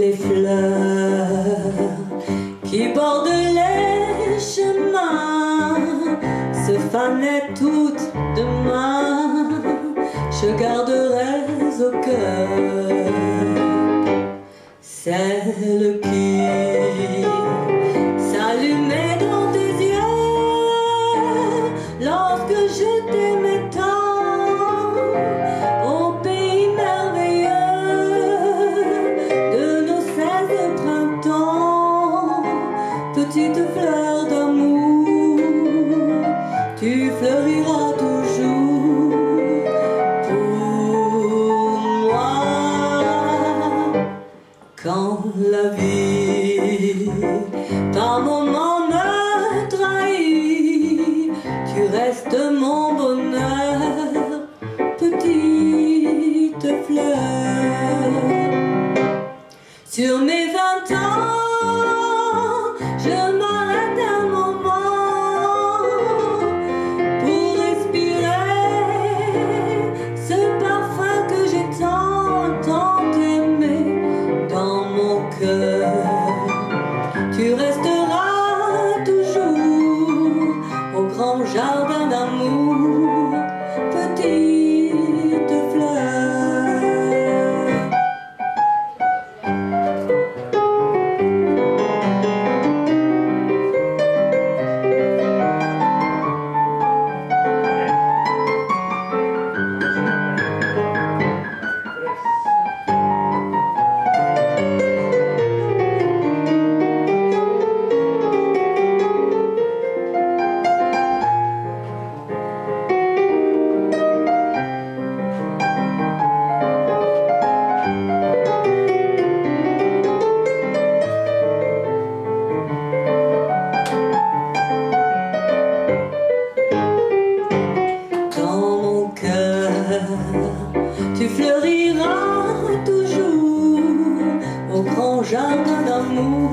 les fleurs qui bordent les chemins. Se fanaient toutes demain, je garderai au cœur celle qui s'allumait dans tes yeux. Lorsque je t'aimais petite fleur d'amour, tu fleuriras toujours pour moi quand la vie par moments me trahit, tu restes mon bonheur, petite fleur. Sur mes je Tu fleuriras toujours au grand jardin d'amour,